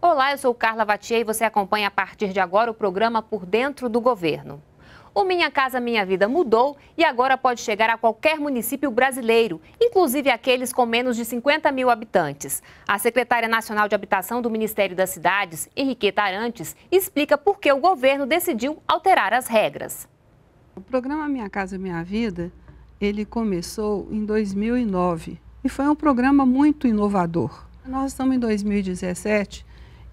Olá, eu sou Carla Vatier e você acompanha a partir de agora o programa Por Dentro do Governo. O Minha Casa Minha Vida mudou e agora pode chegar a qualquer município brasileiro, inclusive aqueles com menos de 50 mil habitantes. A secretária nacional de Habitação do Ministério das Cidades, Henriqueta Arantes, explica por que o governo decidiu alterar as regras. O programa Minha Casa Minha Vida, ele começou em 2009 e foi um programa muito inovador. Nós estamos em 2017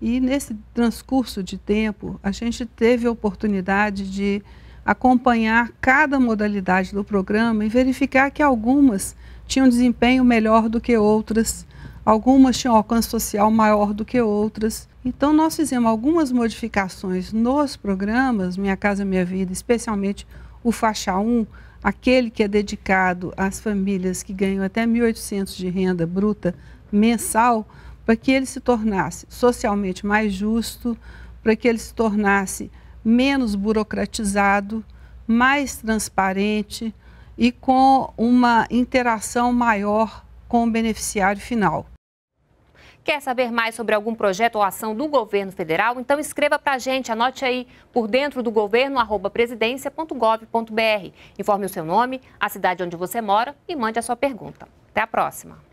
e nesse transcurso de tempo a gente teve a oportunidade de acompanhar cada modalidade do programa e verificar que algumas tinham desempenho melhor do que outras, algumas tinham alcance social maior do que outras. Então, nós fizemos algumas modificações nos programas Minha Casa Minha Vida, especialmente o faixa 1, aquele que é dedicado às famílias que ganham até 1.800 de renda bruta mensal, para que ele se tornasse socialmente mais justo, para que ele se tornasse menos burocratizado, mais transparente e com uma interação maior com o beneficiário final. Quer saber mais sobre algum projeto ou ação do governo federal? Então escreva para a gente, anote aí por dentro do governo, arroba presidência.gov.br. Informe o seu nome, a cidade onde você mora e mande a sua pergunta. Até a próxima!